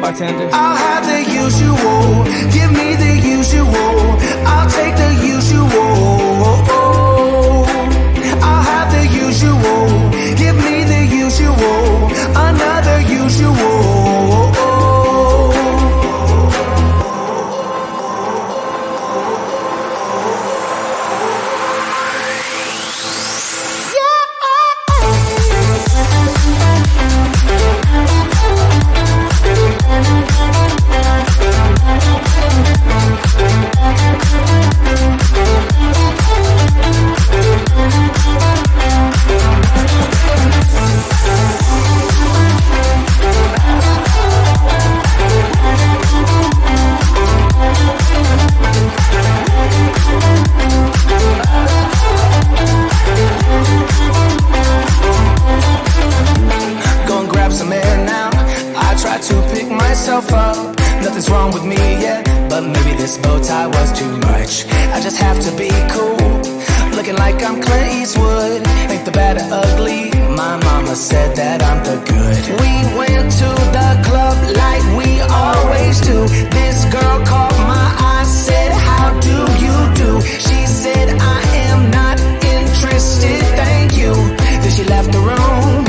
Bartender. I'll have the usual. Give me the usual. I'll take the usual. I'll have the usual. Give me the usual. Another usual. But maybe this bow tie was too much. I just have to be cool. Looking like I'm Clint Eastwood. Ain't the bad or ugly. My mama said that I'm the good. We went to the club like we always do. This girl caught my eye, said how do you do? She said I am not interested, thank you. Then she left the room.